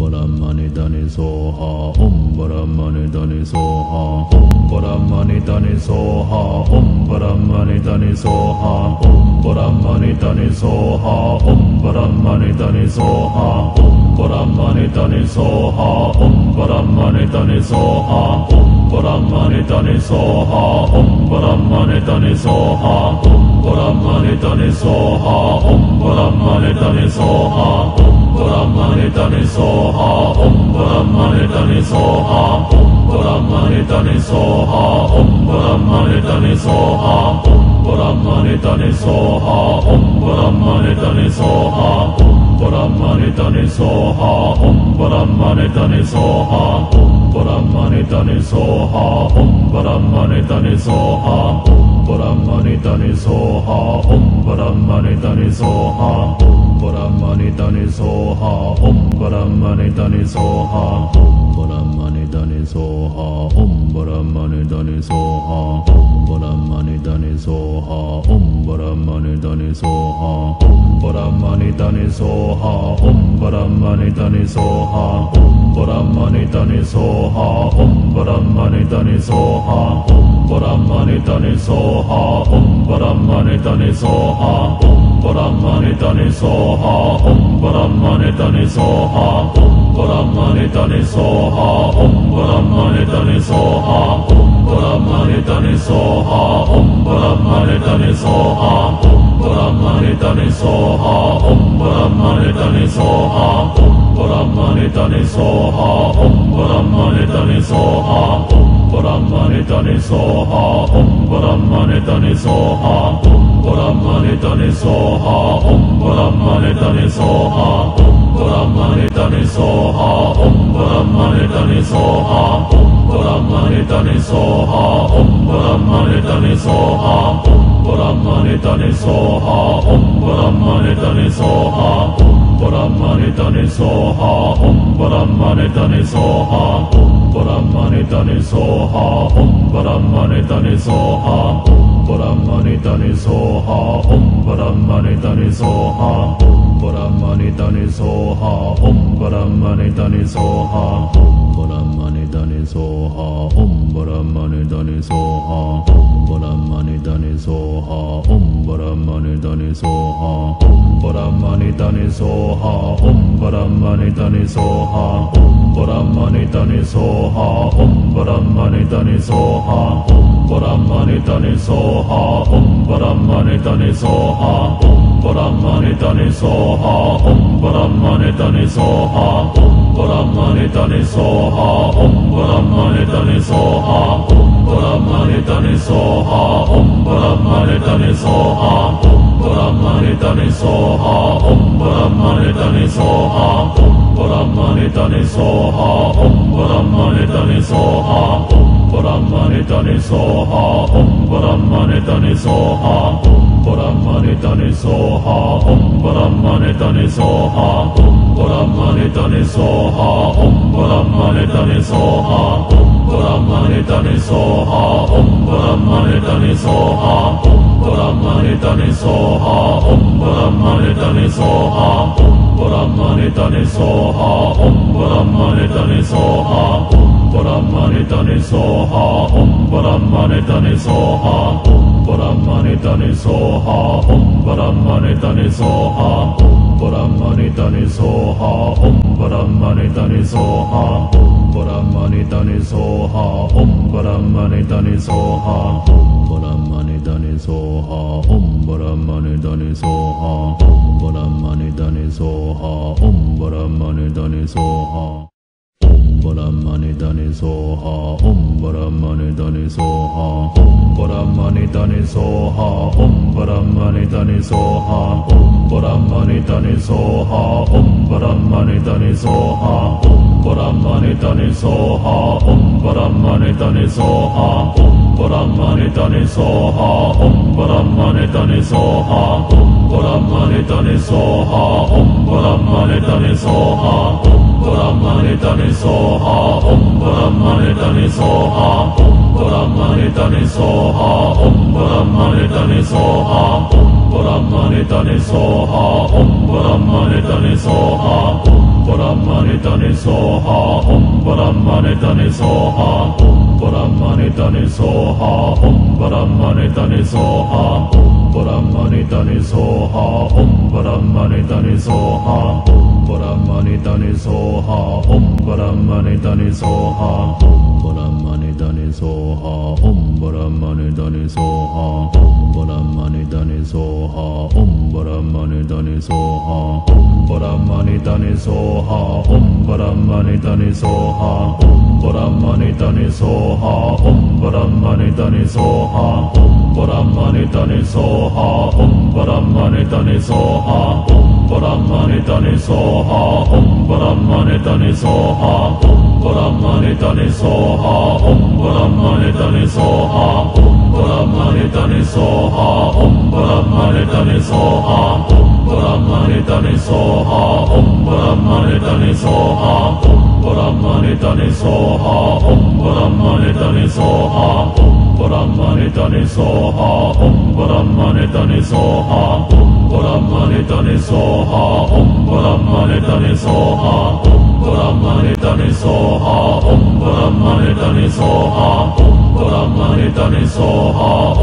Brahmani Dani Soha Om Brahmani Dani Soha Om Brahmani Dani Soha Om Brahmani Dani Soha Om Brahmani Dani Soha Om Brahmani Dani Soha Om Brahmani Dani Soha Om Brahmani Dani Soha Om Brahmani Dani Soha Om Brahmani Dani Soha Om Brahmani Dani Soha Om Brahmani Dani Soha Om Brahmani Dani Soha Om Brahmani Dani Soha Om Brahmani Dani Soha Om Brahmani Dani Soha Om Brahmani Dani Soha Om Brahmani Dani Soha Om ボラマネタネソーハーオンボラマネタネソーハーオンボラマネタネソーハーオンボラマネタネソーハーオン Brahmani Soha Om Brahmani Soha Om Brahmani Soha Om Brahmani Soha Om Brahmani Soha Om Brahmani Soha Om Brahmani Soha Om Brahmani Soha Om Brahmani Soha Om Brahmani Soha Om Brahmani Soha Om Brahmani Soha Om Brahmani Dani ha om brahmane tane so ha om brahmane tane so ha om brahmane tane so ha om brahmane tane so ha om brahmane tane so ha om brahmane tane so ha om brahmane tane so ha om brahmane tane so ha om brahmane tane so ha om brahmane tane so ha om brahmane tane so ha om Om Brahmani Dani Soha Om Soha Om Soha Om Soha Om Soha Om Soha Om Soha Om Soha Om Brahmani Dani Soha Om Brahmani Dani Soha Om Brahmani Dani Soha Om Brahmani Dani Soha Om Brahmani Dani Soha Om Brahmani Dani Soha Om Brahmani Dani Soha Om Brahmani Soha Om Brahmani Soha Om Brahmani Soha Om Brahmani Soha Om Brahmani Soha Om Brahmani Soha Om Brahmani Soha Om Brahmani Soha Om Brahmani Soha Om Brahmani Soha Om Brahmani Soha Om Brahmane Dane Soha Om Brahmane Dane Soha Om Brahmane Dane Soha Om Brahmane Dane Soha Om Brahmane Dane Soha Om Brahmane Dane Soha Om Brahmane Dane Soha Om Brahmane Dane Soha Om Brahmane Dane Soha Om Brahmane Dane Soha Om Brahmane Dane Soha Om Brahmane Dane Soha Om Brahmani Dani Soha Om Brahmani Dani Soha Om Brahmani Dani Soha Om Brahmani Dani Soha Om Brahmani Dani Soha Om Brahmani Dani Soha Om Brahmani Dani Soha Om Brahmani Dani Soha Om Brahmani Dani Soha Om Brahmani Dani Soha Om Brahmani Dani Soha Om Brahmani Dani Soha Om Brahmani Dani Soha Om Brahmani Dani Soha Om Brahmani Dani Soha Om Brahmani Dani Soha Brahmani Dani Soha Om Brahmani Dani Soha Om Brahmani Dani Soha Om Brahmani Dani Soha Om Brahmani Dani Soha Om Brahmani Dani Soha Om పరమణితని Soha ఓం పరమణితని సోహ ఓం పరమణితని సోహ ఓం పరమణితని సోహ ఓం పరమణితని సోహ ఓం పరమణితని సోహ ఓం పరమణితని సోహ ఓం పరమణితని సోహ ఓం పరమణితని సోహ ఓం పరమణితని సోహ ఓం పరమణితని సోహ ఓం పరమణితని సోహ ఓం Brahmani Dani Soha Om Brahmani Dani Soha Om Brahmani Dani Soha Om Brahmani Dani Soha Om Brahmani Dani Soha Om Brahmani Dani Soha Om Brahmani Dani Soha Om Brahmani Dani Soha Om Brahmani Dani Soha Om Brahmani Dani Soha Om Brahmani Dani Soha Om Brahmani Dani Soha Om Brahmani Dani Soha హా ఓం బ్రహ్మని తని సోహా ఓం బ్రహ్మని తని సోహా ఓం బ్రహ్మని తని సోహా ఓం బ్రహ్మని తని సోహా ఓం బ్రహ్మని తని సోహా ఓం బ్రహ్మని తని సోహా ఓం బ్రహ్మని తని సోహా ఓం బ్రహ్మని తని సోహా ఓం బ్రహ్మని తని సోహా ఓం బ్రహ్మని తని సోహా ఓం బ్రహ్మని తని సోహా ఓం Om Om Brahmanitani Soha Om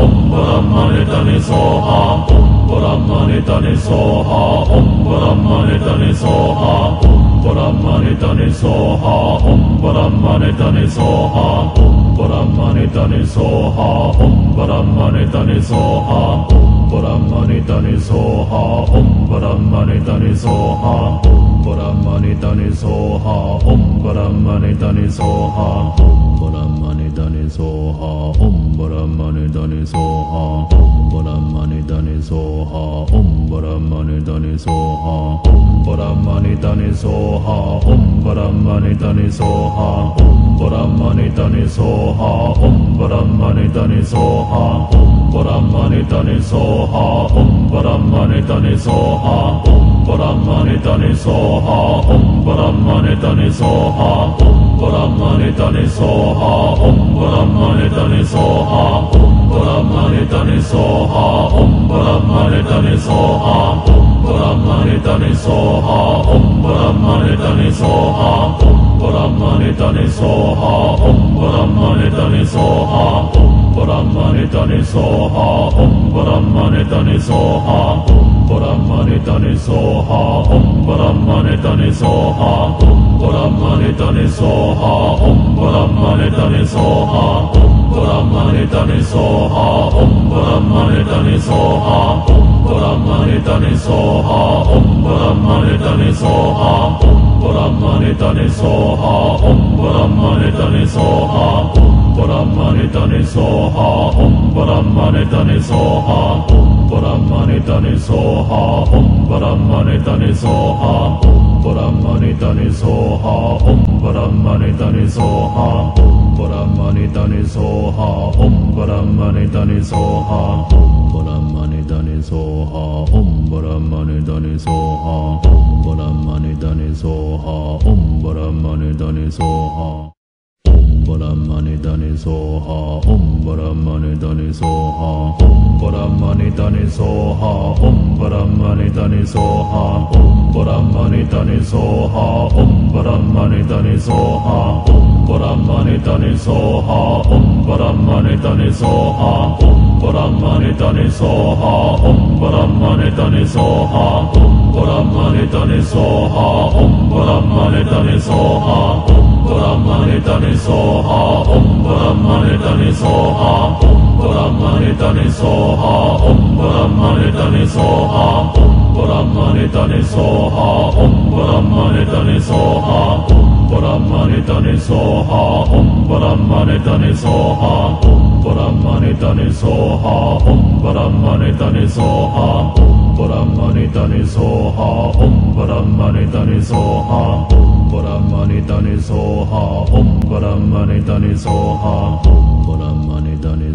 Om Brahmanitani Soha Om ボラマネタネソーハオンボラマネタネソーハオンラマネタネソーハオンラマネタネソーハオンラマネタネソーハオンラマネタネソーハオンラマネタネソーハオンラマネタネソーハ Om Brahmanitani Soha Om Brahmanitani Soha Om Brahmanitani Soha Om Brahmanitani Soha Om Brahmanitani Soha Om Brahmanitani Soha Om Brahmanitani Soha Om Brahmanitani Soha Om Brahmanitani Soha Om Brahmanitani Soha Om Brahmanitani Soha Om Brahmanitani Soha Om Brahmanitani Soha Om Brahmanitani Soha Om Brahmanitani Soha Om Brahmanitani Soha Om Brahmanitani Soha Om Brahmanitani Soha Om Brahmanitani Soha Om Brahmanitani Soha Om Brahmanitani Soha Om Brahmanitani Soha Om ब्रह्मणि तनि सोहा ॐ ब्रह्मणि तनि सोहा ॐ ब्रह्मणि तनि सोहा ॐ ब्रह्मणि तनि सोहा ॐ ब्रह्मणि तनि सोहा ॐ ब्रह्मणि तनि सोहा ॐ ब्रह्मणि तनि सोहा ॐ ब्रह्मणि तनि सोहा ॐ ब्रह्मणि तनि सोहा ॐ ब्रह्मणि तनि सोहा ॐ ब्रह्मणि तनि सोहा ॐ ब्रह्मणि तनि सोहा ॐ Om Brahmanitani Soha Om Brahmanitani Soha Om Brahmanitani Soha Om Brahmanitani Soha Om Brahmanitani Soha Om Brahmanitani Soha Om Brahmanitani Soha Om Brahmanitani Soha Om Brahmanitani Soha Om Brahmanitani Soha Om Brahmanitani Soha Om Brahmanitani Soha mani dani soha. Om bara mani dani soha. Om bara mani dani soha. Om bara mani dani soha. Om bara mani dani soha. Om bara mani dani soha. Om bara mani dani soha. Om bara mani dani soha. Om ब्रह्मणि तनि सोहा ॐ ब्रह्मणि तनि सोहा ॐ ब्रह्मणि तनि सोहा ॐ ब्रह्मणि तनि सोहा ॐ ब्रह्मणि तनि सोहा ॐ ब्रह्मणि तनि सोहा ॐ ब्रह्मणि तनि सोहा ॐ ब्रह्मणि तनि सोहा ॐ ब्रह्मणि तनि सोहा ॐ ब्रह्मणि तनि सोहा ॐ ब्रह्मणि तनि सोहा ॐ ब्रह्मणि तनि सोहा ॐ Brahmane Tane Soha. Om Brahmane Tane Soha. Om Brahmane Tane Soha. Om Brahmane Tane Soha. Om Brahmane Tane Soha. Om Brahmane Tane Soha. Om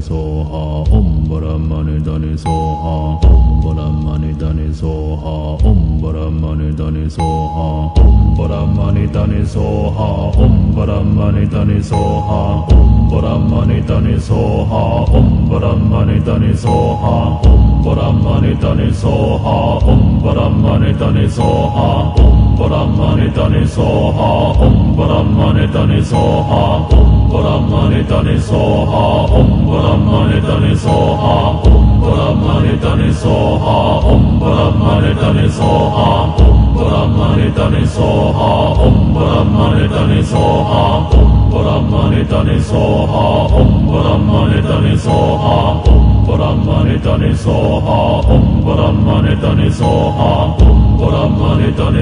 Soha ॐ ब्रह्मणि धनि सोहा ॐ ब्रह्मणि धनि सोहा ॐ ब्रह्मणि धनि सोहा ॐ ब्रह्मणि धनि सोहा ॐ ब्रह्मणि धनि सोहा ॐ ब्रह्मणि धनि सोहा ॐ ब्रह्मणि धनि सोहा ॐ ब्रह्मणि धनि सोहा ॐ ब्रह्मणि धनि सोहा ॐ బ్రహ్మని తని సోహ ఓం బ్రహ్మని తని సోహ ఓం బ్రహ్మని తని సోహ ఓం బ్రహ్మని తని సోహ ఓం బ్రహ్మని తని సోహ ఓం బ్రహ్మని తని సోహ ఓం బ్రహ్మని తని సోహ ఓం బ్రహ్మని తని సోహ ఓం బ్రహ్మని తని సోహ ఓం బ్రహ్మని తని సోహ ఓం బ్రహ్మని తని సోహ ఓం బ్రహ్మని తని సోహ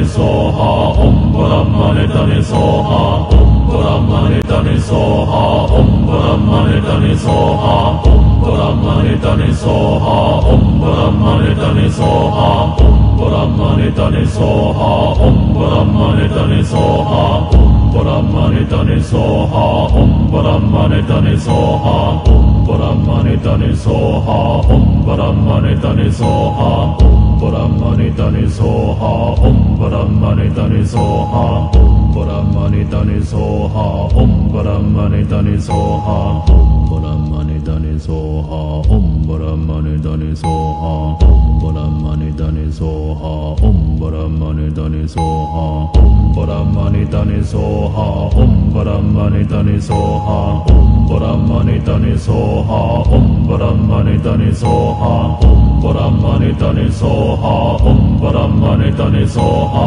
తని సోహా ఓం బ్రహ్మని తని సోహా ఓం బ్రహ్మని తని సోహా ఓం బ్రహ్మని తని సోహా ఓం బ్రహ్మని తని సోహా ఓం బ్రహ్మని తని సోహా ఓం బ్రహ్మని తని సోహా ఓం బ్రహ్మని తని సోహా ఓం బ్రహ్మని తని సోహా ఓం బ్రహ్మని తని సోహా ఓం బ్రహ్మని తని సోహా ఓం బ్రహ్మని తని సోహా ఓం Brahmanitani Soha Om Brahmanitani Soha Om Brahmanitani Soha Om Brahmanitani Soha Om Brahmanitani Soha Om Brahmanitani Soha Om Brahmanitani Soha Om Brahmanitani Soha Om Brahmanitani Soha Om Brahmanitani Soha Om Brahmanitani Soha Om Brahmanitani Soha Om ब्रह्मणि तनि सोहा ॐ ब्रह्मणि तनि सोहा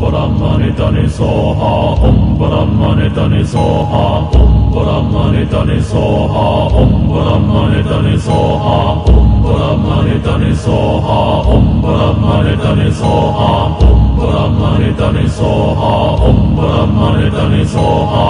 ब्रह्मणि तनि सोहा ॐ ब्रह्मणि तनि सोहा ब्रह्मणि तनि सोहा ॐ ब्रह्मणि तनि सोहा ब्रह्मणि तनि सोहा ॐ ब्रह्मणि तनि सोहा ब्रह्मणि तनि सोहा ॐ ब्रह्मणि तनि सोहा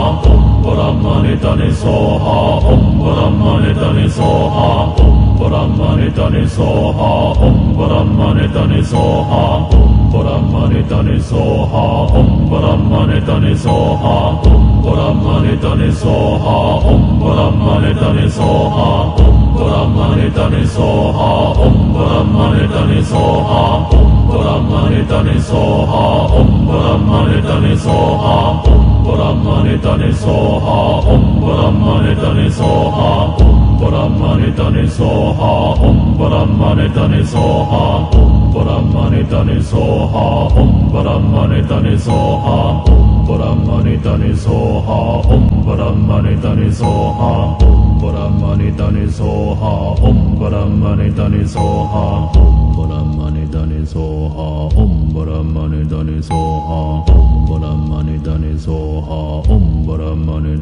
ब्रह्मणि तनि सोहा ॐ ब्रह्मणि तनि Soha Brahmane Tane Soha Om Brahmane Tane Soha Om Brahmane Tane Soha Om Brahmane Tane Soha Om Brahmane Tane Soha Om Brahmane Tane Soha Om Brahmane Tane Soha Om Brahmane Tane Soha Om Brahmane Tane Soha Om Brahmane Tane Soha Om Brahmane Tane Soha Om Brahmane Tane Soha Om Brahmane Soha Om Brahmane Soha Om Brahmane Soha Om Brahmane Soha Om Brahmane Soha Om Brahmane Soha Om Brahmane Soha Om Brahmane Soha Om Brahmane Soha Om Brahmane Soha Om Brahmane Soha Om Brahmane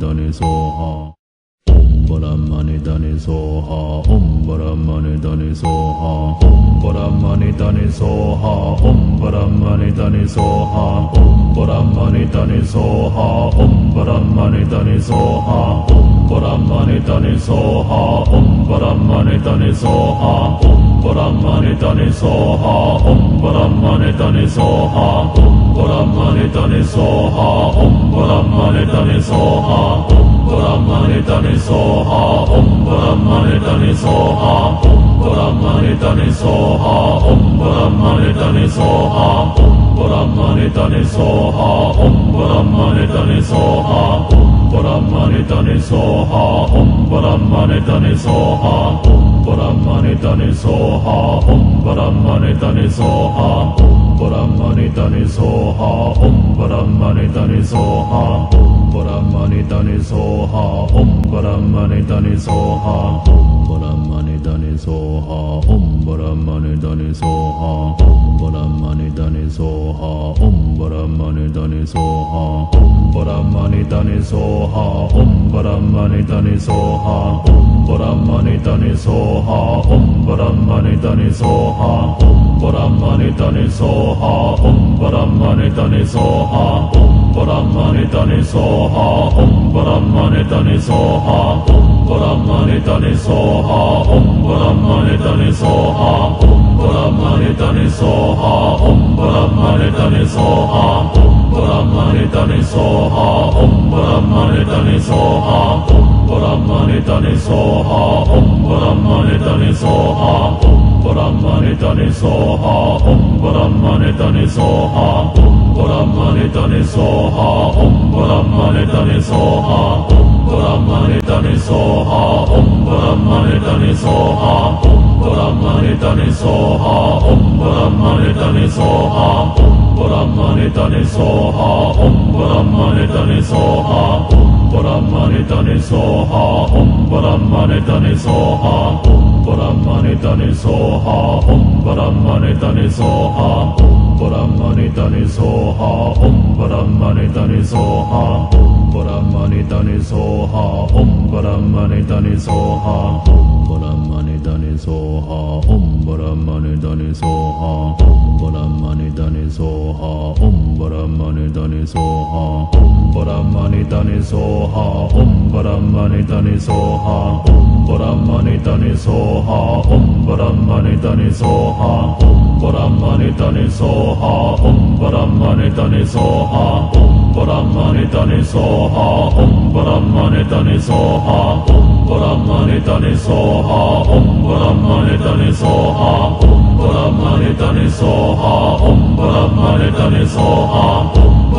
Tane Soha Om Brahmane Tane Soha Om Brahmane Tane Soha Om Brahmane Tane Soha Om Brahmane Tane Soha Om Brahmane Tane Soha Om Brahmane Tane Soha Om Brahmane Tane Soha Om Brahmane Tane Soha Om Brahmane Tane Soha Om Om Brahmane Tane Soha Om Brahmane Tane Om Brahmane Tane Om Brahmane Tane Om Brahmane Tane Om Brahmane Tane Om Brahmane Tane Om Brahmane Tane Soha Om ब्रह्मणे तने सोहा ॐ ब्रह्मणे तने सोहा ॐ ब्रह्मणे तने सोहा ॐ ब्रह्मणे तने सोहा ॐ ब्रह्मणे तने सोहा ॐ ब्रह्मणे तने सोहा ॐ ब्रह्मणे तने सोहा ॐ ब्रह्मणे तने सोहा ॐ ब्रह्मणे तने सोहा ॐ ब्रह्मणे तने सोहा ॐ ब्रह्मणे तने सोहा ॐ ब्रह्मणे तने सोहा ॐ ब्रह्मणे तने Soha Soha Om Brahmane Tane Soha Om Brahmane Tane Soha Om Brahmane Tane Soha Om Brahmane Tane Soha Om Brahmane Tane Soha Om Brahmane Tane Soha Om Brahmane Tane Soha Om Brahmane Tane Soha Om Brahmane Tane Soha Om Brahmane Tane Soha Om Brahmane Tane Soha Om Brahmane Tane Soha Om Om Brahmane Soha Om Brahmane Soha Om Brahmane Soha Om Brahmane Om Brahmane Om Brahmane Om Brahmane Om Brahmane Om Brahmane Soha Om Brahmane Tane Soha Om Brahmane Tane Soha Om Brahmane Tane Soha Om Brahmane Tane Soha Om Brahmane Tane Soha Om Brahmane Tane Soha Om Brahmane Tane Soha Om Brahmane Tane Soha Om Brahmane Tane Soha Om Brahmane Tane Soha Om Brahmane Tane Soha Om Brahmane Tane Soha Om Brahmani Soha Om Brahmani Soha Om Brahmani Soha Om Brahmani Soha Om Brahmani Soha Om Brahmani Soha Om Brahmani Soha Om Brahmani Soha Om Brahmani Soha Om Brahmani Soha Om Brahmani Soha Om Brahmani Soha Om Om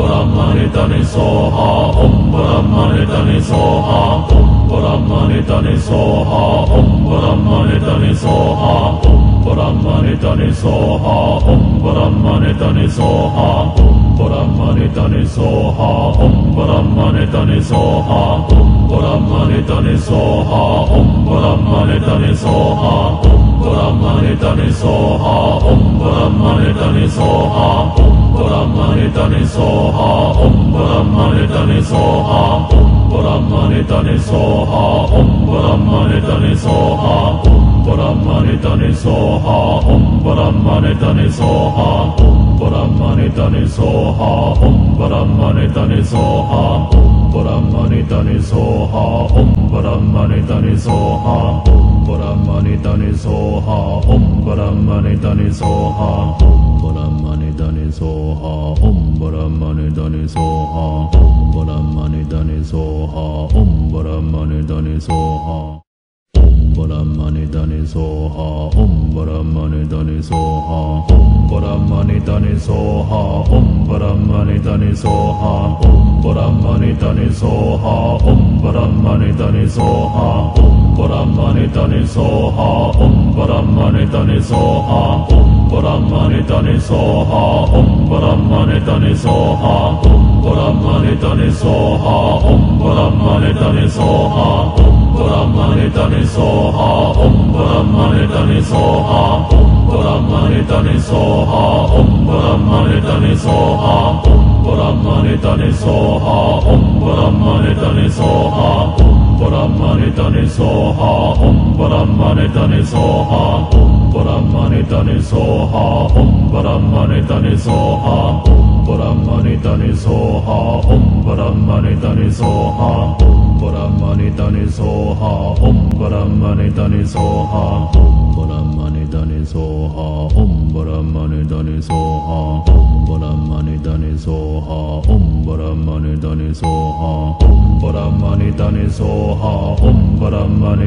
Brahmane Tane Soha Om Brahmane Tane Soha Om Brahmane Soha Om Brahmane Tane Soha Om Brahmane Tane Soha Om Brahmane Tane Soha Om Brahmane Tane Soha Om Brahmane Tane Soha Om Brahmane Tane Soha Om Brahmane Tane Soha Om Brahmane Tane Soha Om Soha Om Brahmani Dani Soha. Om Brahmani Dani Soha. Om Brahmani Dani Soha. Om Brahmani Dani Soha. Om Brahmani Dani Soha. Om Brahmani Dani Soha. Om Soha Om Om Om Om Om Om Om Om Om Om Om Soha Om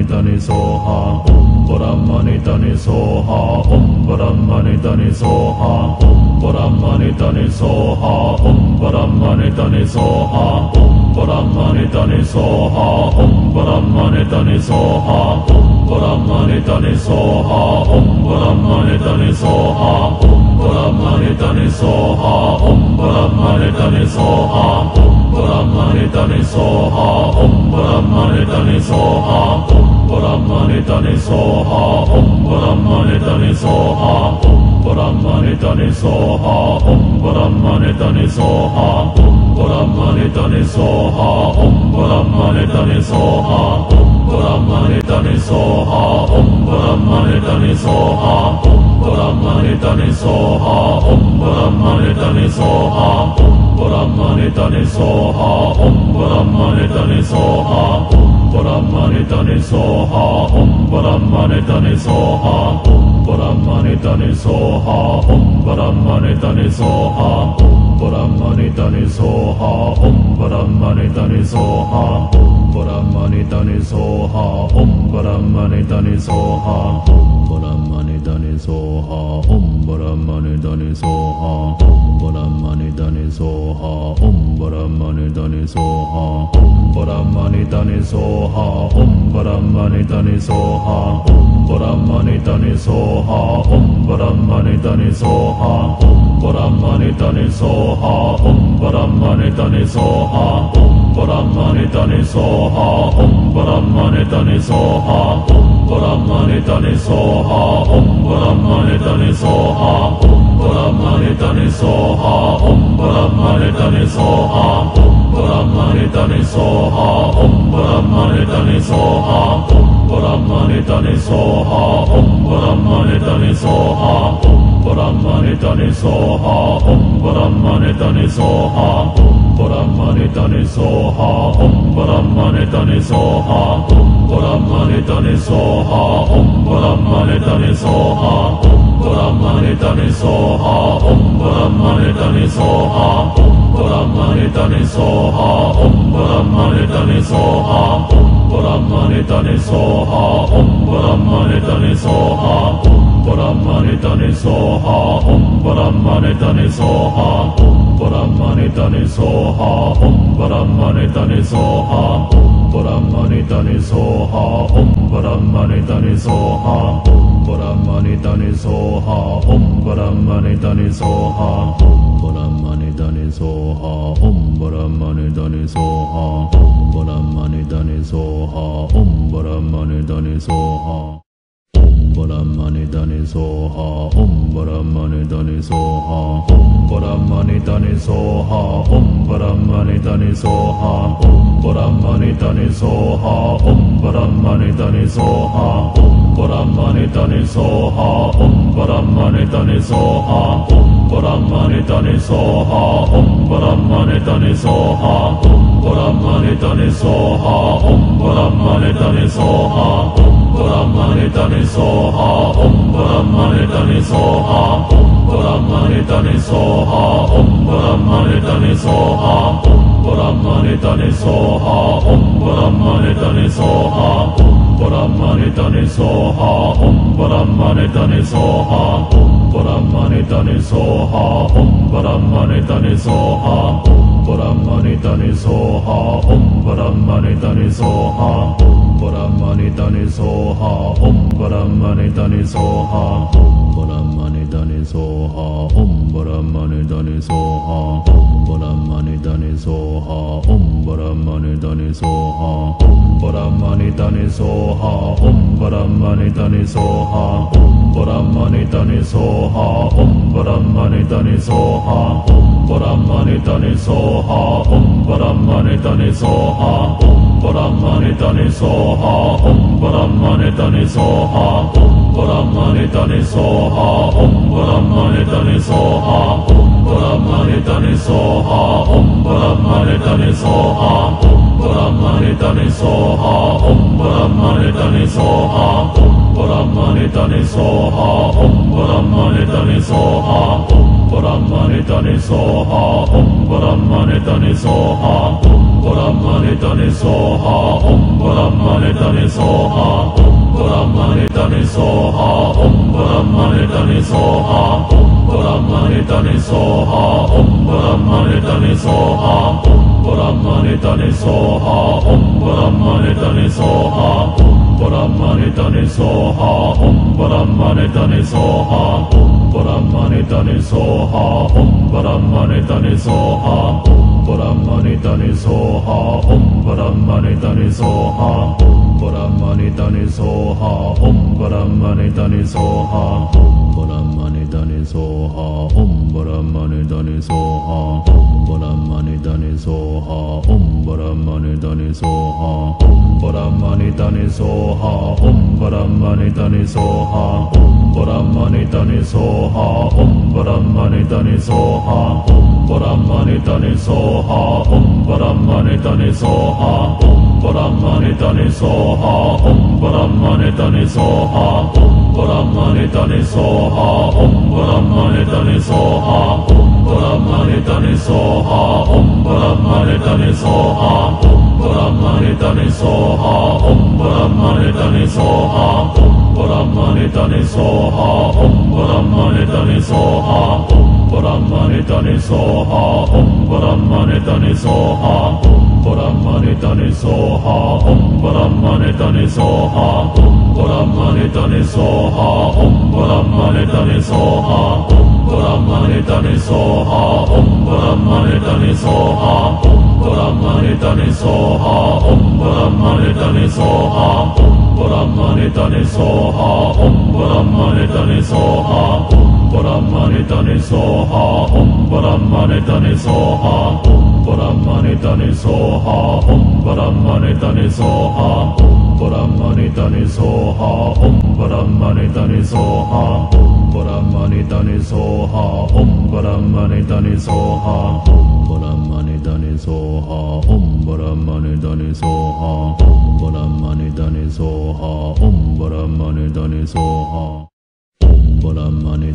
Tane Soha Om Brahmane Tane Soha Om Brahmane Tane Soha Om Brahmane Tane Soha Om Brahmane Tane Soha Om Brahmane Tane Soha Om Brahmane Tane Soha Om Brahmane Tane Soha Om Brahmane Tane Soha Om Brahmane Tane Soha Om Brahmane Tane Soha Om Brahmane Tane Soha Om Brahmane Tane Soha Om Brahmane Tane Soha Om Brahmane Tane Soha Om Brahmane Tane Soha Om Brahmane Tane Soha Om Brahmane Tane Soha Om Brahmane Tane Soha Om Brahmane Tane Soha Om Brahmane Tane Soha Om Brahmane Tane Soha Om Brahmane Tane Soha Om Brahmane Tane Soha Om Brahmane Tane Soha Om Brahmane Soha. Om Brahmane Soha. Om Brahmane Soha. Om Brahmane Soha. Om Brahmane Soha. Om Brahmane Soha. Om Brahmani Soha Om Brahmani Soha Om Brahmani Soha Om Brahmani Soha Om Brahmani Soha Om Brahmani Soha Om Brahmani Soha Om Brahmani Soha Om Brahmani Soha Om Brahmani Soha Om Brahmani Soha Om Brahmani Soha Om Brahmani Dani Soha Om Brahmani Dani Soha Om Brahmani Dani Soha Om Brahmani Dani Soha Om Brahmani Dani Soha Om Brahmani Dani Soha Om Brahmani Dani Soha Om Brahmani Dani Soha Om Brahmani Dani Soha Om Brahmani Dani Soha Om brahmane soha om brahmane tane soha om brahmane tane soha om brahmane tane soha om brahmane tane soha om brahmane tane soha om brahmane tane soha om brahmane tane soha om brahmane tane soha om brahmane tane soha om brahmane tane soha om brahmane tane soha om Brahmani Dani Soha Om Brahmani Dani Soha Om Brahmani Dani Soha Om Brahmani Dani Soha Om Brahmani Dani Soha Om Brahmani Dani Soha Om Brahmani Dani Soha Om Brahmani Dani Soha Om Brahmani Dani Soha Om Brahmani Dani Soha Om Brahmani Dani Soha Om Brahmani Dani Soha Brahmani Dani Soha Om Brahmani Dani Soha Om Brahmani Dani Soha Om Brahmani Dani Soha Om Brahmani Dani Soha Om Brahmani Dani Soha Om Brahmani Dani Soha Om Brahmani Dani Soha Om Brahmani Dani Soha Om Brahmani Dani Soha Om Brahmani Dani Soha Om Brahmani Dani Soha Om Brahmani Dani नि सोहा ॐ ब्रह्मणि तनि सोहा ब्रह्मणि तनि सोहा ॐ ब्रह्मणि तनि सोहा ब्रह्मणि तनि सोहा ॐ ब्रह्मणि तनि सोहा ब्रह्मणि तनि सोहा ॐ ब्रह्मणि तनि सोहा ब्रह्मणि तनि सोहा ॐ ब्रह्मणि तनि Soha Brahmani Soha. Om Brahmani Soha. Om Brahmani Soha. Om Brahmani Soha. Om Brahmani Dani Soha Om Brahmani Dani Soha Om Brahmani Dani Soha Om Brahmani Dani Soha Om Brahmani Dani Soha Om Brahmani Dani Soha Om Brahmani Dani Soha Om Brahmani Dani Soha Om Brahmani Dani Soha Om Brahmani Dani Soha Om Brahmani Dani Soha Om Brahmani Dani Soha Om Brahmani Dani Soha Om Brahmani Dani Soha Om Brahmani Dani Soha Om Brahmani Dani Soha Om Brahmani Dani Soha Om Brahmani Dani Soha Om ब्रह्मनितनि Soha ॐ ब्रह्मनितनि सोहा ॐ ब्रह्मनितनि सोहा ॐ ब्रह्मनितनि सोहा ॐ ब्रह्मनितनि सोहा ॐ ब्रह्मनितनि सोहा ॐ ब्रह्मनितनि सोहा ॐ ब्रह्मनितनि सोहा ॐ ब्रह्मनितनि सोहा ॐ ब्रह्मनितनि सोहा ॐ ब्रह्मनितनि सोहा ॐ Brahmani Dani Soha Om Brahmani Dani Soha Om Brahmani Dani Soha Om Brahmani Dani Soha Om Brahmani Dani Soha Om Brahmani Dani Soha Om Brahmani Dani Soha Om Brahmani Dani Soha Om Brahmani Dani Soha Om Brahmani Dani Soha Om Brahmani Dani Soha Om Brahmani Dani Soha Om Brahmani Dani Soha Om Brahmani Dani Soha Om Brahmani Dani Soha Om Brahmani Dani Soha Om Brahmani Dani Soha Om Brahmani Dani Soha Om Brahmani Dani Soha Om Brahmani Dani Soha Om Brahmani Dani Soha Om Brahmani Om Brahmani Dani Soha Om Brahmani Dani Soha Om Brahmani Dani Soha Om Brahmani Dani Soha Om Brahmani Dani Soha Om Brahmani Dani Soha Om Brahmani Dani Dani Soha Om Brahmane Dani Soha Om Om Brahmane Dani Soha Om Brahmane Dani Soha Om Brahmane Soha Om Brahmane Soha Om Brahmane Soha Om Brahmane Soha Om Brahmane Soha Om Brahmane Soha Om Brahmane Soha Om Brahmane Soha Om Brahmane Soha. Om Brahmane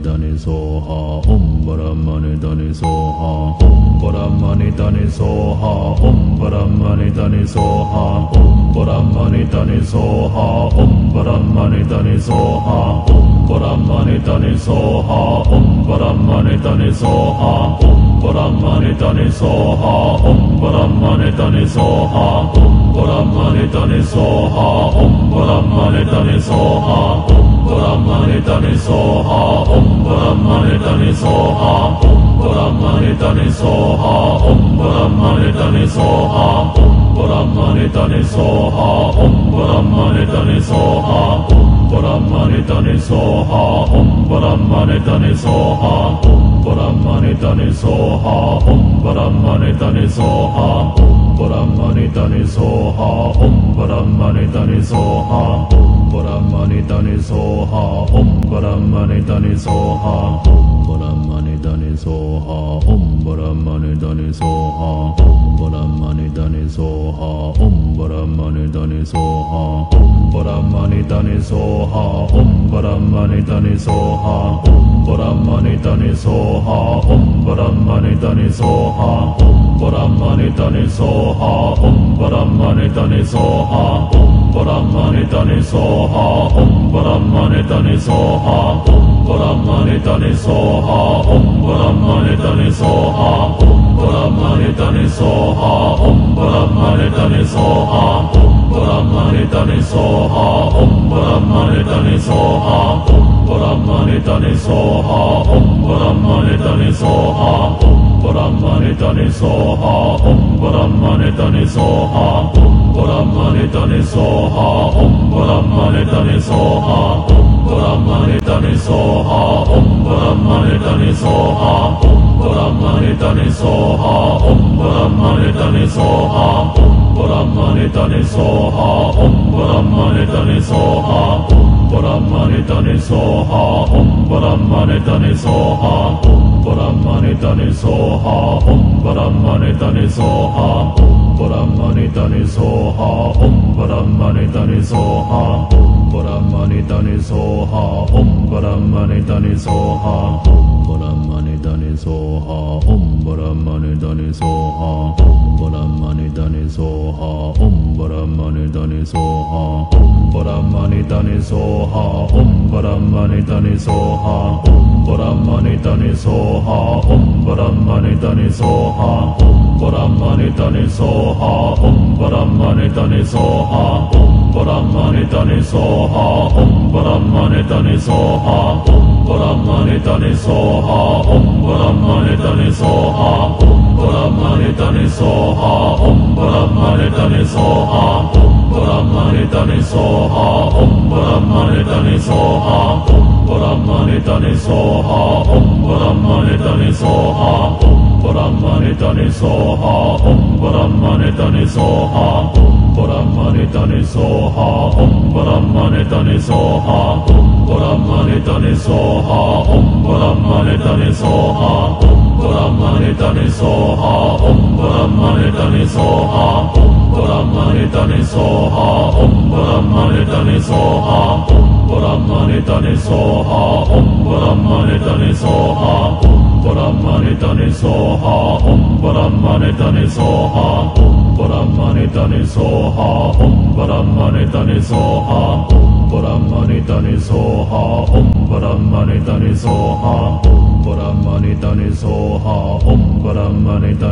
Dani Soha Om Brahmane Dani Soha Om Brahmane Dani Soha Om Brahmane Dani Soha Om Brahmane Dani Soha Om Brahmane Dani Soha Om Brahmani Soha Om Brahmani Soha Om Brahmani Soha Om Brahmani Soha Om Brahmani Soha Om Brahmani Soha Om Brahmani Soha Om Brahmani Soha Om Brahmani Soha Om Brahmani Soha Om Brahmani Soha Om Brahmani Soha Om Brahmane Dani Soha Om Brahmane Dani Soha Om Brahmane Dani Soha Om Brahmane Dani Soha Om Brahmane Dani Soha Om Brahmane Dani Soha Om Brahmane Dani Soha Om Brahmane Dani Soha Om Brahmane Dani Soha Om Brahmane Dani Soha Om Brahmane Dani Soha Om Brahmane Dani Soha Om Brahmane Dani Soha Om Brahmane Dani Soha Om Brahmane Dani Soha Om Brahmane Dani Soha Om Brahmane Dani Soha Om Brahmane Dani Soha Om Brahmane Dani Soha Om Brahmane Dani Soha Om Brahmane Dani Soha Om Brahmane Dani Soha Om Brahmane Soha Om Brahmane Soha Om Brahmane Soha Om Brahmane Soha Om Brahmane Soha Om Brahmane Soha Om Om Brahmane Dani Soha Om Brahmane Soha Om Brahmane Soha Om Brahmane Soha Om Brahmane Soha Om Brahmane Soha Om Brahmane Soha Om Brahmane Soha Om Brahmane Dani Soha Om Brahmane Dani Soha Om Brahmane Dani Soha Om Brahmane Dani Soha Om Brahmane Dani Soha Om Brahmane Dani Soha Om Brahmane Dani Soha Om Brahmane Dani Soha Om Brahmane Dani Soha Om Brahmane Dani Soha Om Brahmane Dani Soha Om Brahmane Dani Soha Om Brahmane Dani Soha Om ब्रह्मनितनि Soha ॐ ब्रह्मनितनि सोहा ॐ ब्रह्मनितनि सोहा ॐ ब्रह्मनितनि सोहा ॐ ब्रह्मनितनि सोहा ॐ ब्रह्मनितनि सोहा ॐ ब्रह्मनितनि सोहा ॐ ब्रह्मनितनि सोहा ॐ ब्रह्मनितनि सोहा ॐ ब्रह्मनितनि सोहा ॐ ब्रह्मनितनि सोहा ॐ ब्रह्मनितनि Soha Brahmane Dani Soha Om Brahmane Dani Soha Om Brahmane Dani Soha Om Brahmane Dani Soha Om Brahmane Dani Soha Om Brahmane Dani Soha Om Brahmane Dani Soha Om Brahmane Dani Soha Om Brahmane Dani Soha Om Brahmane Dani Soha Om Brahmane Dani Soha Om Brahmane Dani Soha Om Brahmane Dani Soha Om Brahmane Dani Soha Om Brahmane Dani Soha Om Brahmane Dani Soha Om Brahmane Dani Soha Om Brahmane Dani Soha Om Brahmane Dani Soha Om Brahmane Dani Soha Om ブラマネタネソハオンブラマネタ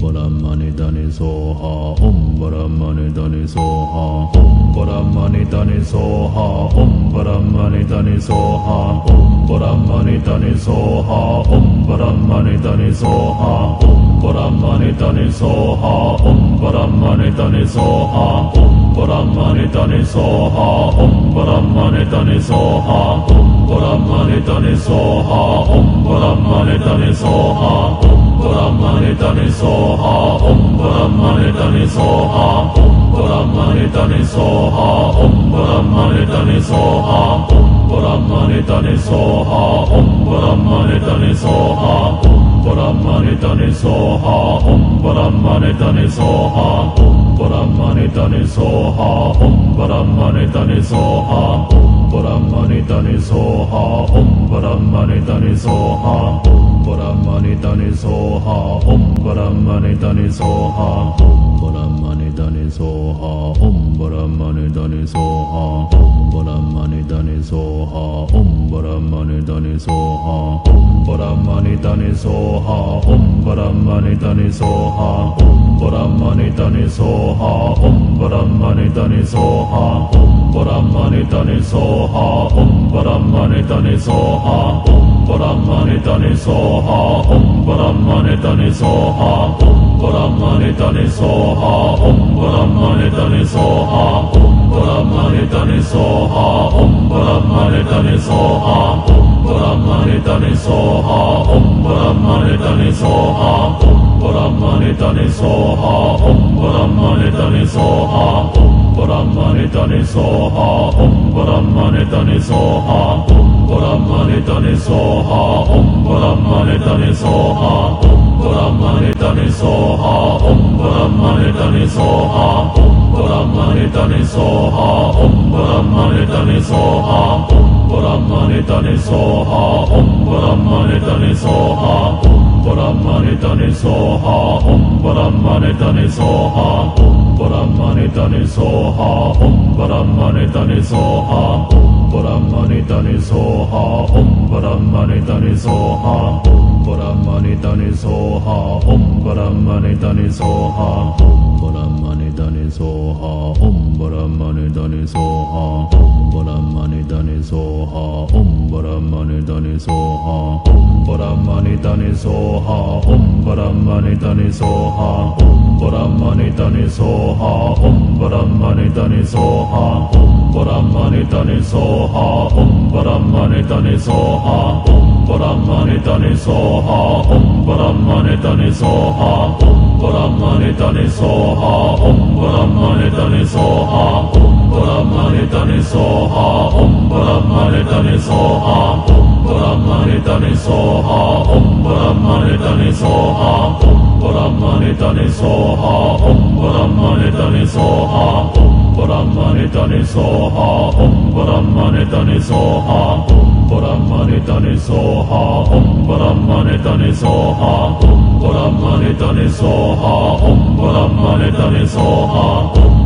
Om Brahmani Dani Soha Om Brahmani Dani Soha Om Brahmani Dani Soha Om Brahmani Dani Soha Om Brahmani Dani Soha Om Brahmani Dani Soha Om Brahmani Dani Soha Om Brahmani Dani Soha Om Brahmani Dani Soha Om Brahmani Dani Soha Om Brahmani Dani Soha Om Brahmani Dani Soha Om Brahmani Dani Soha soha om brahmane tane soha om brahmane tane soha om brahmane tane soha om brahmane tane soha om brahmane tane soha om Brahmani Dani Soha Om Brahmani Dani Soha Om Brahmani Dani Soha Om Brahmani Dani Soha Om Brahmani Dani Soha Om Brahmani Dani Soha Om Brahmani Dani Soha Om Brahmani Dani Soha Om Brahmani Dani Soha Om Brahmani Dani Soha Om Brahmani Dani Soha Om Brahmani Dani Soha Om Brahmani Dani Soha ॐ परमनि धनिसोहा पुरमणि धनि सोहा ॐ परम् मणि धनिसोहा पुरमणि धनिसोहा ॐ परं मणि धनिसोहा Brahmane Dane Soha Om Brahmane Dane Soha Om Brahmane Dane Soha Om Brahmane Dane Soha Om Brahmane Dane Soha Om Brahmane Dane Soha Om Brahmane Dane Soha Om Brahmane Dane Soha Om Brahmane Dane Soha Om Brahmane Dane Soha Om Brahmane Dane Soha Om Brahmane Dane Soha Om Brahmanetane Soha Om Brahmanetane Soha Om Brahmanetane Soha Om Brahmanetane Soha Om Brahmanetane Soha Om Brahmanetane Soha Om Brahmanetane Soha Om Brahmanetane Soha Om Brahmanetane Soha Om Brahmanetane Soha Om Brahmanetane Soha Om Brahmanetane Soha Om Brahmani Dani Soha. Om Brahmani Dani Soha. Om Brahmani Dani Soha. Om Brahmani Dani Soha. Om Brahmani Dani Soha Om Brahmani Dani Soha Om Brahmani Dani Soha Om Brahmani Dani Soha Om Brahmani Dani Soha Om Brahmani Dani Soha Om Brahmani Dani Soha Om Brahmani Dani Soha Om Brahmani Dani Soha Om Brahmani Dani Soha Om Brahmani Dani Soha Om Brahmani Dani Soha Om Brahmani Dani Soha Om Brahmane Soha Om Brahmane Soha Om Brahmane Soha Om Brahmane Soha Om Brahmane Soha Om Brahmane Soha Om Brahmane Soha Om ब्राह्मानि तनि सोहा ब्रह्मणे तनि सोहा ब्रह्मानि तनि सोहा ब्रह्मानि तनि सोहा ब्राह्मणे तनि सोहा ब्राह्मणे तनि सोहा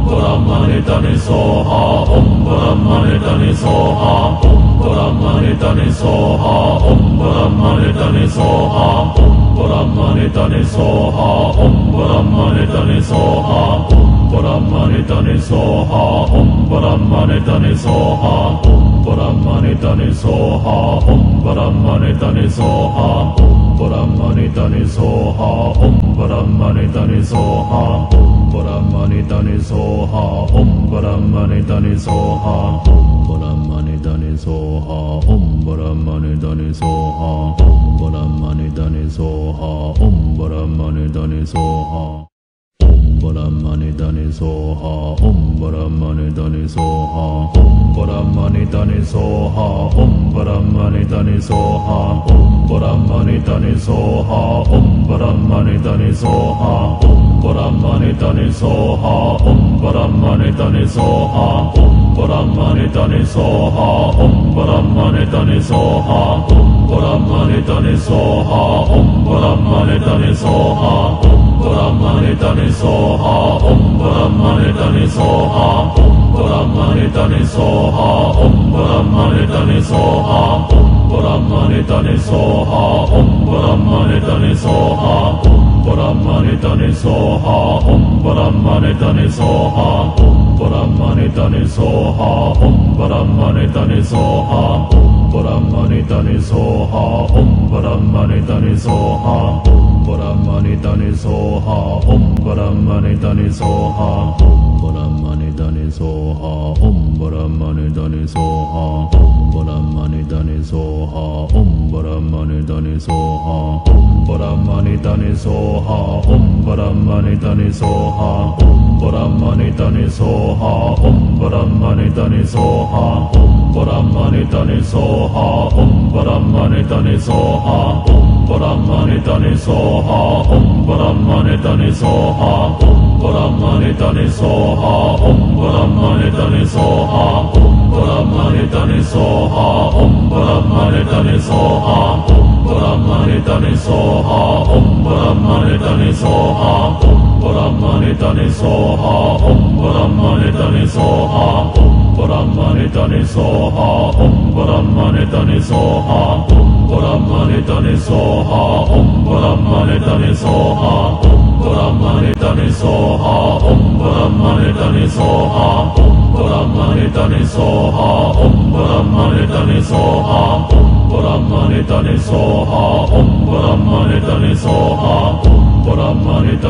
ब्राह्मणे तनि सोहा ॐ ब्राह्नि तनि सोहा ब्रह्मानि तनि सोहा ॐ ब्राह्नि तनि सोहा ब्रह्मानि तनि सोहा ॐ ब्राह्नि तनि Soha Brahmani Dani Soha Om Brahmani Dani Soha Om Brahmani Dani Soha Om Brahmani Dani Soha Om Brahmani Dani Soha Om Brahmani Dani Soha Om Brahmani Dani Soha Om Brahmani Dani Soha Om Brahmani Dani Soha Om Brahmani Dani Soha Om Brahmani Dani Soha Om Brahmani Dani Soha Brahmani Dani Soha Om Brahmani Dani Soha Om Brahmani Dani Soha Om Brahmani Dani Soha Om Brahmani Dani Soha Om Brahmani Dani Soha Om Brahmani Dani Soha Om Brahmani Dani Soha Om Brahmani Dani Soha Om Brahmani Dani Soha Om Brahmani Dani Soha Om Brahmane Tane Soha Om Brahmane Tane Soha Om Brahmane Tane Soha Om Brahmane Tane Soha Om Brahmane Tane Soha Om Brahmane Tane Soha Om Brahmane Tane Soha Om Brahmane Tane Soha Om Brahmane Tane Soha Om Brahmane Tane Soha Om Brahmane Tane Soha Om Brahmani Soha. Om Brahmani Soha. Om Brahmani Soha. Om Brahmani Soha. Om Brahmani Tane Soha Om Brahmane Tane Soha Om Brahmane Tane Soha Om Brahmane Tane Soha Om Brahmane Tane Soha Om Brahmane Tane Soha Om Brahmane Tane Soha Om Brahmane Tane Soha Om Brahmane Tane Soha Om Brahmane Tane Soha Om Brahmane Tane Soha Om Brahmane Tane Soha Om Brahmane Tane Soha Om Brahmane Tane Soha Om Brahmane Tane Soha Om Brahmane Tane Soha Om Brahmane Tane Soha Om Brahmane Tane Soha Om Brahmane Tane Soha Om Brahmane Tane Soha Om Brahmane Tane Soha Om Brahmane Tane Soha Om Brahmane Tane Soha Om Brahmane Tane Soha Om Brahmane Tane Soha Om Brahmane Tane Soha Om Brahmane Tane Soha Om Brahmane Tane Soha Om Brahmane Tane Soha Om Brahmane Tane Soha Om Om Brahmane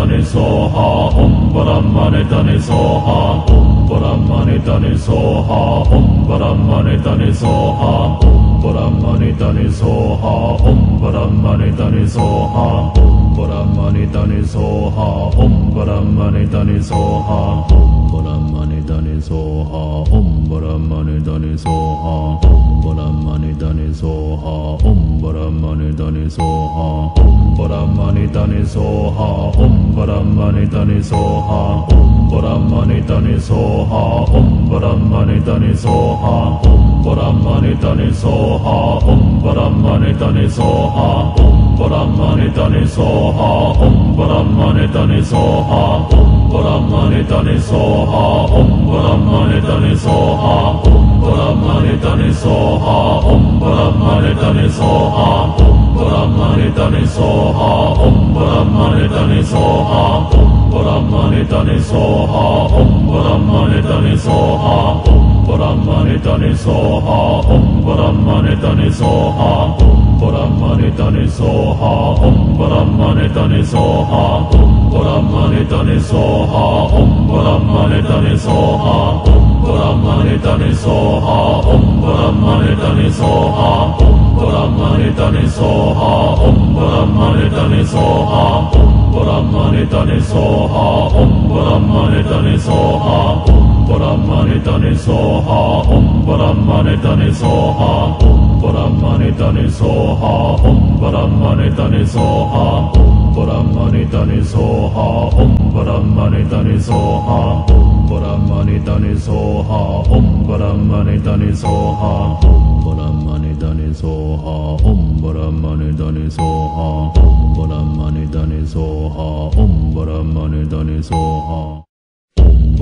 Tane Soha Om Brahmane Tane Soha Om Brahmani Soha Om Brahmani Soha Om Brahmani Soha Om Brahmani Soha Om Brahmani Soha Om Brahmani Soha Om Brahmani Soha Om Brahmani Soha Om Brahmani Soha Om Brahmani Soha Om Brahmane Tane Soha Om Brahmane Tane Soha Om Brahmane Tane Soha Om Brahmane Tane Soha Om Brahmane Tane Soha Om Brahmane Tane Soha Om Brahmane Tane Soha Om Brahmane Tane Soha Om Brahmane Tane Soha Om Brahmane Tane Soha Om Brahmane Tane Soha Om Brahmane Tane Soha Om Brahmane Tane Soha Om Brahmane Tane Soha Om Brahmane Tane Soha Om Brahmane Tane Soha Om Brahmane Tane Soha Om Brahmane Tane Soha Om Brahmane Soha Om Brahmane Soha Om Brahmane Soha Om Brahmane Soha Om Brahmane Soha Om Brahmane Soha Om Brahmane Soha Om Brahmane Soha Om Brahmane Soha Om Brahmane Soha Om Brahmane Soha Om Brahmane Soha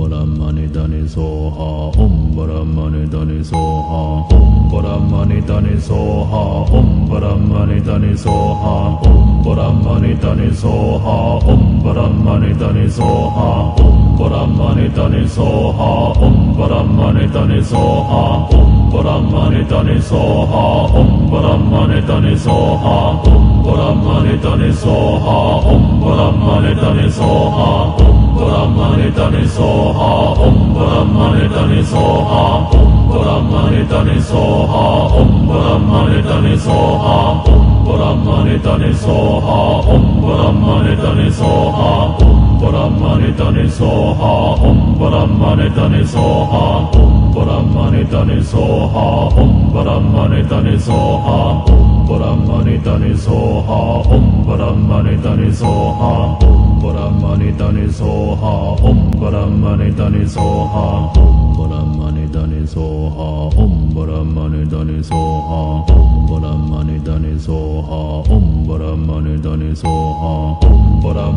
Brahmani Dani Soha Om Brahmani Dani Soha Om Brahmani Dani Soha Om Brahmani Dani Soha Om Brahmani Dani Soha Om Brahmani Dani Soha Om Brahmani Soha Om Brahmani Soha Om Brahmani Soha Om Brahmani Soha Om Brahmani Soha Om Brahmani Soha Om Brahmani Soha Om Brahmani Soha Om Brahmani Soha Om Brahmani Soha Om Brahmani Soha Om Brahmani Soha Om Brahmane Soha Om Brahmane Soha Om Brahmane Soha Om Brahmane Soha Om Brahmane Soha Om Brahmane Soha Om Brahmane Soha Om Brahmane Soha Om Brahmane Soha Om Brahmane Soha Om Brahmane Soha Om Brahmane soha Om Brahmane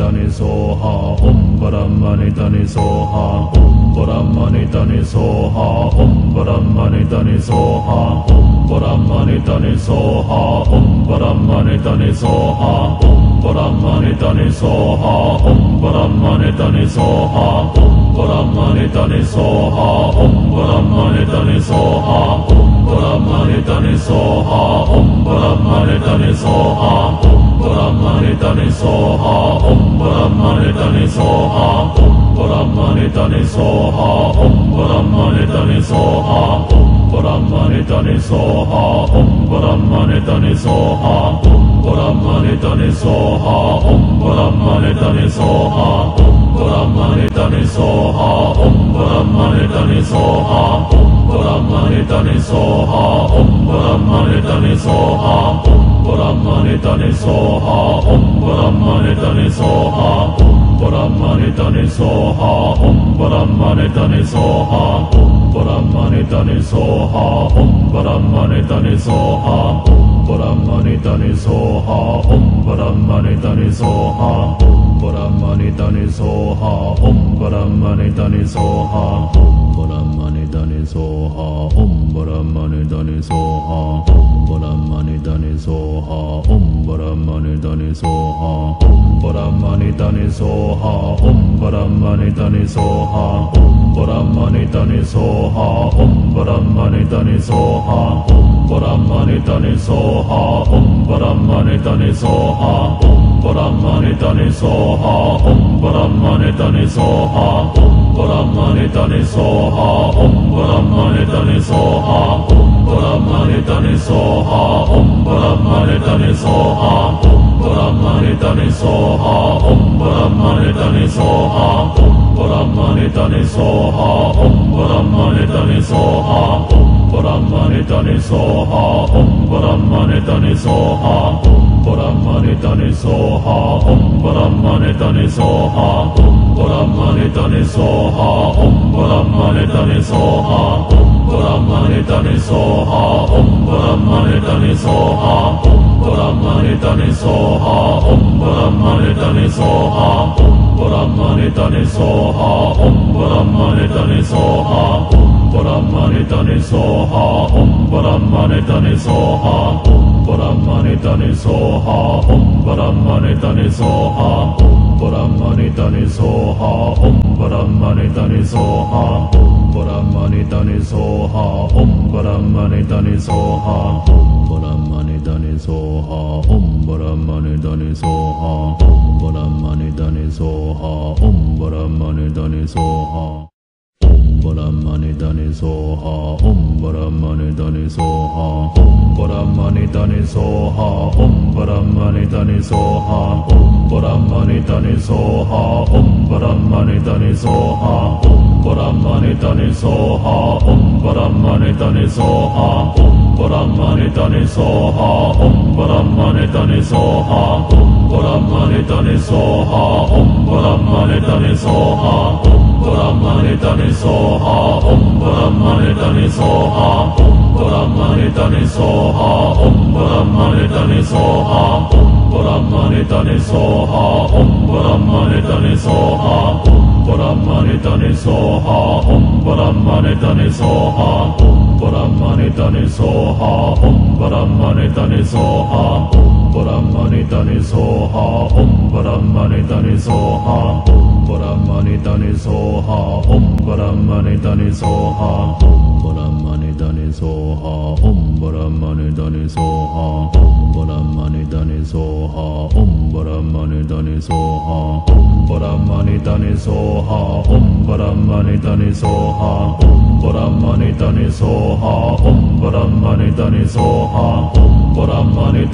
Dani soha Om Brahmane Dani soha Om Brahmane Dani soha Om Brahmane Dani soha Om Brahmane Dani soha Om Brahmane Dani soha Om Brahmane Dani soha Om Brahmane Dani soha Om Brahmane Dani soha Om Brahmane Dani soha Om Brahmane soha Om Brahmane soha Om Brahmane soha Om Brahmane soha Om Brahmane soha Om Brahmane soha Om Om Brahmane Dani soha Om Brahmane soha Om Brahmane soha Om Brahmane soha Om Brahmane soha Om Brahmane soha Om Brahmane soha Om Brahmane Dani soha Om Brahmane Dani soha Om Brahmane Dani soha Om Brahmane Dani soha Om Brahmane Dani soha Om Brahmane Dani soha Om Brahmane Dani soha Om Brahmane Dani soha Om Brahmane Dani soha Om Brahmane Dani soha Om Brahmane Dani soha Om Brahmane Dani soha Om Brahmane Dani soha Om Brahmani Soha Om Brahmani Soha Om Brahmani Soha Om Brahmani Soha Om Brahmani Soha Om Brahmani Soha Om Brahmani Soha Om Brahmani Soha Om Brahmani Soha Om Brahmani Soha Om Brahmani Soha Om Brahmani Soha Om Om Brahmane Dani soha Om Brahmane Dani soha Om Brahmane Dani soha Om Brahmane Dani soha Om Brahmane Dani soha Om Brahmane Dani soha Om Brahmane Dani soha Om Brahmane Dani soha Om Brahmane Dani soha Om Brahmane Dani soha Om Brahmani Soha. Om Brahmani Soha. Om Brahmani Soha. Om Brahmani Soha. Om Brahmani Soha. Om Brahmani Soha. Om Brahmani Soha. Om Brahmani Soha. Om Brahmane Dani soha Om Brahmane Dani soha Om Brahmane Dani soha Om Brahmane Dani soha Om Brahmane Dani soha Om పరమణితని Soha ఓం పరమణితని సోహ ఓం పరమణితని సోహ ఓం పరమణితని సోహ ఓం పరమణితని సోహ ఓం పరమణితని సోహ ఓం పరమణితని సోహ ఓం పరమణితని సోహ ఓం పరమణితని సోహ ఓం పరమణితని సోహ ఓం పరమణితని సోహ ఓం పరమణితని సోహ ఓం Brahmane Dani soha Om Brahmane Dani soha Om Brahmane Dani soha Om Brahmane Dani soha Om Brahmane Dani soha Om Brahmane Dani soha Om Brahmane Dani soha Om Brahmane Dani soha Om Brahmane Dani soha Om Brahmane Dani soha Om Brahmane Dani soha Om Brahmane Dani soha Om Brahmane Dani soha ha om brahmani tani so ha om brahmani tani so ha om brahmani tani so ha om Om Brahmane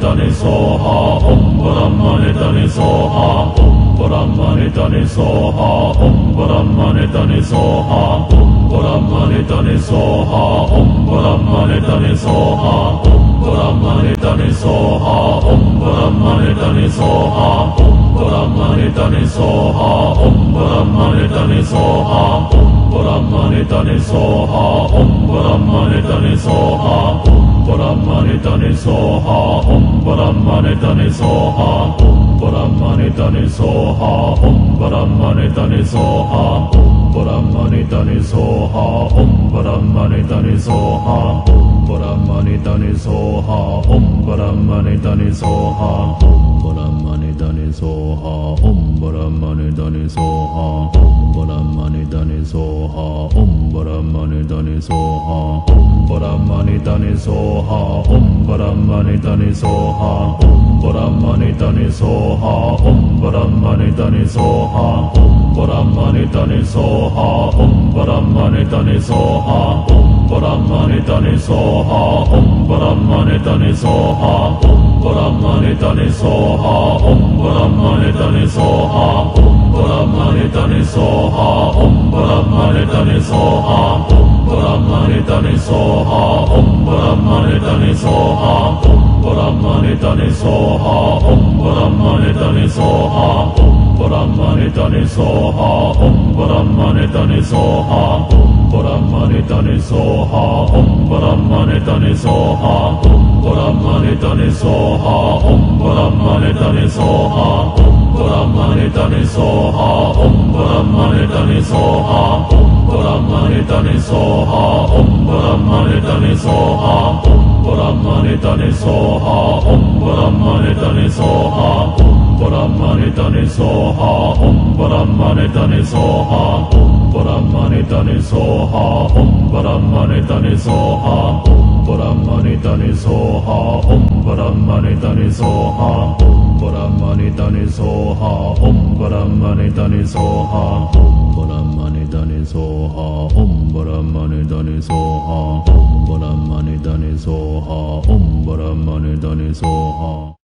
Dani soha Om Brahmane Dani soha Om Brahmane Tane Soha Om Brahmane Tane Soha Om Om Brahmane Tane Soha Om Brahmane Tane Soha Om Brahmane Tane Soha Om Brahmane Tane Soha Om Brahmane Tane Soha Om Brahmane Tane Soha Om Brahmane Tane Soha Om Brahmane Tane Soha Om Brahmane Tane Soha Om Brahmane Tane Soha Om Brahmane Tane Soha Om Brahmane Tane Soha Om Brahmane Tane Soha Om Brahmane Tane Soha Om Brahmane Tane Soha ha om brahmane tane so ha om brahmane tane so ha om brahmane tane so ha om brahmane tane so ha om brahmane tane so ha om brahmane tane so ha om brahmane tane so ha om brahmane tane so ha om brahmane tane so ha om brahmane tane so ha om brahmane tane so ha om Brahmane Tane Soha Om Brahmane Tane Soha Om Brahmane Tane Soha Om Brahmane Tane Soha Om Brahmane Tane Soha Om Brahmane Tane Soha Om Brahmane Tane Soha Om Brahmane Tane Soha Om Brahmane Tane Soha Om Brahmane Tane Soha Om Brahmane Tane Soha Om Brahmane Tane Soha Om Brahmane Soha Om Brahmane Soha Om Brahmane Soha Om Brahmane Soha Om Brahmane Soha Om Brahmane Soha Om Brahmane Soha Om Brahmane Soha Om Brahmane Soha Om Brahmane Soha Om Brahmane Soha Om Brahmane Soha